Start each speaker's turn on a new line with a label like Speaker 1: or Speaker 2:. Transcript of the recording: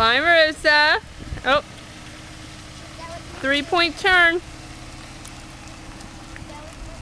Speaker 1: Bye, Marissa. Oh, three point turn.